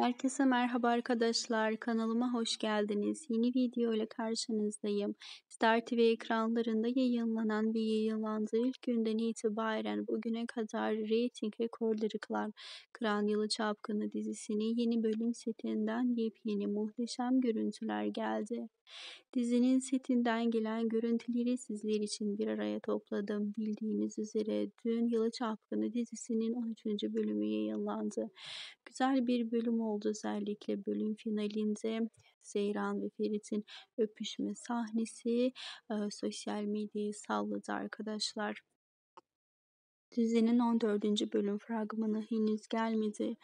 Herkese merhaba arkadaşlar. Kanalıma hoş geldiniz. Yeni video ile karşınızdayım. Star TV ekranlarında yayınlanan ve yayınlandığı ilk günden itibaren bugüne kadar reyting rekorları kıran Kıran Yalı Çapkını dizisinin yeni bölüm setinden yepyeni muhteşem görüntüler geldi. Dizinin setinden gelen görüntüleri sizler için bir araya topladım. Bildiğiniz üzere dün Yalı Çapkını dizisinin 13. bölümü yayınlandı. Güzel bir bölüm oldu özellikle bölüm finalinde Seyran ve Ferit'in öpüşme sahnesi e, sosyal medyayı salladı arkadaşlar. Dizinin 14. bölüm fragmanı henüz gelmedi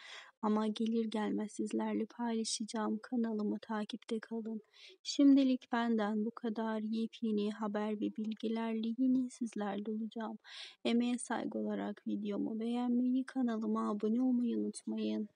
ama gelir gelmez sizlerle paylaşacağım. Kanalımı takipte kalın. Şimdilik benden bu kadar yepyeni haber ve bilgilerle yine sizlerle olacağım. Emeğe saygı olarak videomu beğenmeyi, kanalıma abone olmayı unutmayın.